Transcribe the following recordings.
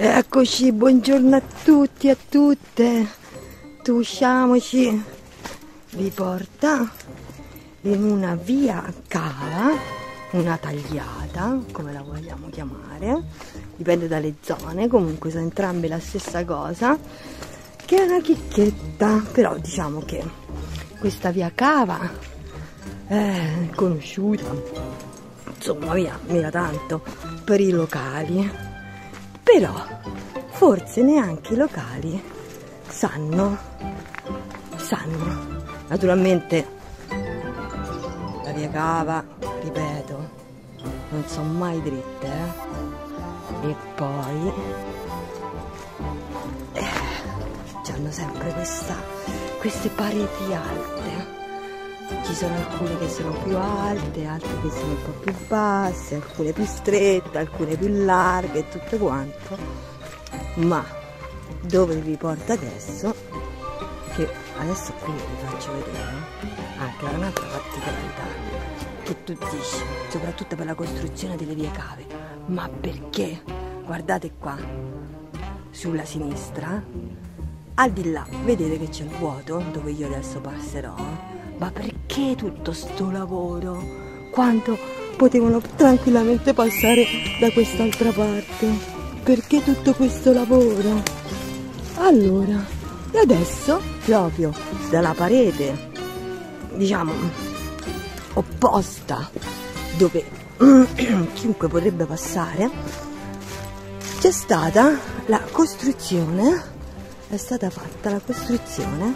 Eccoci, buongiorno a tutti e a tutte. Usciamoci. Vi porta in una via cava, una tagliata, come la vogliamo chiamare, dipende dalle zone, comunque sono entrambe la stessa cosa, che è una chicchetta, però diciamo che questa via cava è conosciuta, insomma via, mica tanto, per i locali però forse neanche i locali sanno, sanno. Naturalmente la via cava, ripeto, non sono mai dritte, eh? E poi eh, hanno sempre questa, queste pareti alte ci sono alcune che sono più alte, altre che sono un po' più basse, alcune più strette, alcune più larghe e tutto quanto. Ma dove vi porto adesso, che adesso qui vi faccio vedere, anche ah, un'altra particolarità che tu dici, soprattutto per la costruzione delle vie cave. Ma perché? Guardate qua, sulla sinistra, al di là, vedete che c'è il vuoto dove io adesso passerò ma perché tutto sto lavoro? Quando potevano tranquillamente passare da quest'altra parte? Perché tutto questo lavoro? Allora, e adesso proprio dalla parete, diciamo, opposta, dove chiunque potrebbe passare, c'è stata la costruzione, è stata fatta la costruzione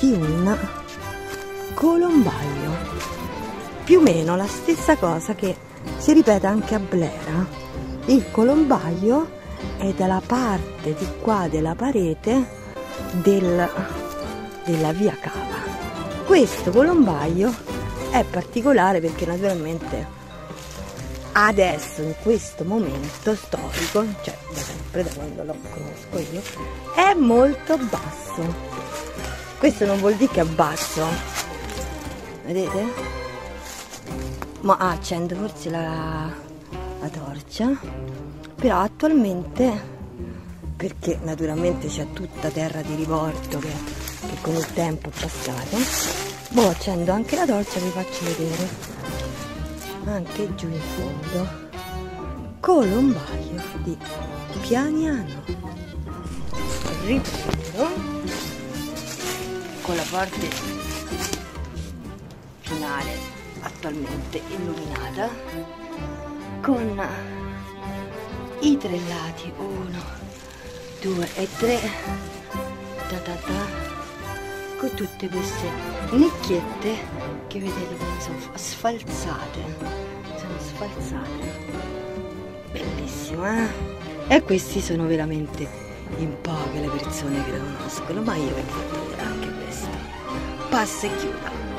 di un colombaio. Più o meno la stessa cosa che si ripete anche a Blera. Il colombaio è dalla parte di qua della parete del, della via cava. Questo colombaio è particolare perché naturalmente adesso in questo momento storico, cioè da sempre da quando lo conosco io, è molto basso. Questo non vuol dire che è basso, vedete? Ma accendo forse la, la torcia però attualmente perché naturalmente c'è tutta terra di riporto che, che, con il tempo è passato boh accendo anche la torcia vi faccio vedere anche giù in fondo. Colombaio di Pianiano. Ripeto con la parte finale attualmente illuminata con i tre lati 1 2 e 3 ta ta ta con tutte queste nicchiette che vedete sono sfalzate sono sfalzate bellissimo eh? E questi sono veramente in poche le persone che lo conoscono ma io vi ho fatto vedere anche questo passa e chiuda